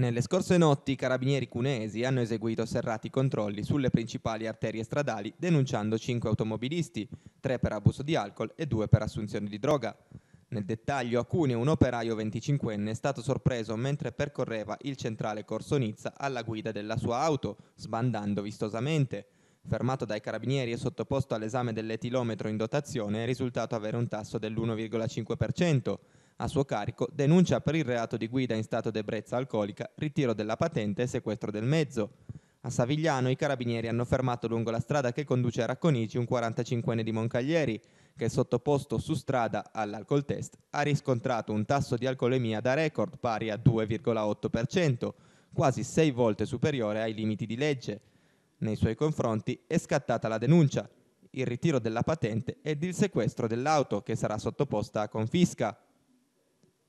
Nelle scorse notti i carabinieri cuneesi hanno eseguito serrati controlli sulle principali arterie stradali denunciando 5 automobilisti, 3 per abuso di alcol e 2 per assunzione di droga. Nel dettaglio a Cuneo un operaio 25enne è stato sorpreso mentre percorreva il centrale Corso Nizza alla guida della sua auto, sbandando vistosamente. Fermato dai carabinieri e sottoposto all'esame dell'etilometro in dotazione è risultato avere un tasso dell'1,5%. A suo carico denuncia per il reato di guida in stato d'ebbrezza alcolica, ritiro della patente e sequestro del mezzo. A Savigliano i carabinieri hanno fermato lungo la strada che conduce a Racconigi un 45enne di Moncaglieri che sottoposto su strada all'alcol test ha riscontrato un tasso di alcolemia da record pari a 2,8%, quasi sei volte superiore ai limiti di legge. Nei suoi confronti è scattata la denuncia, il ritiro della patente ed il sequestro dell'auto che sarà sottoposta a confisca.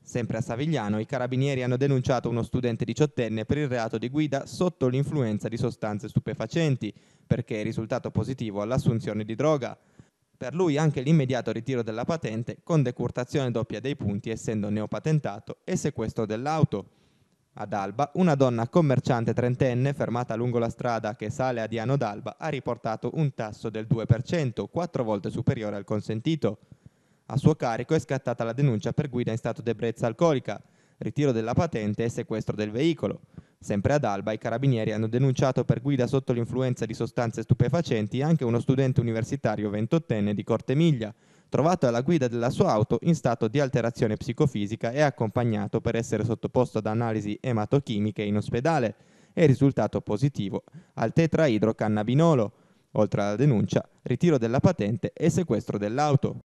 Sempre a Savigliano, i carabinieri hanno denunciato uno studente diciottenne per il reato di guida sotto l'influenza di sostanze stupefacenti, perché è risultato positivo all'assunzione di droga. Per lui anche l'immediato ritiro della patente, con decurtazione doppia dei punti essendo neopatentato, e sequestro dell'auto. Ad Alba, una donna commerciante trentenne fermata lungo la strada che sale a Diano d'Alba ha riportato un tasso del 2%, quattro volte superiore al consentito. A suo carico è scattata la denuncia per guida in stato d'ebbrezza alcolica, ritiro della patente e sequestro del veicolo. Sempre ad Alba i carabinieri hanno denunciato per guida sotto l'influenza di sostanze stupefacenti anche uno studente universitario ventottenne di Cortemiglia, trovato alla guida della sua auto in stato di alterazione psicofisica e accompagnato per essere sottoposto ad analisi ematochimiche in ospedale e risultato positivo al tetraidrocannabinolo. Oltre alla denuncia, ritiro della patente e sequestro dell'auto.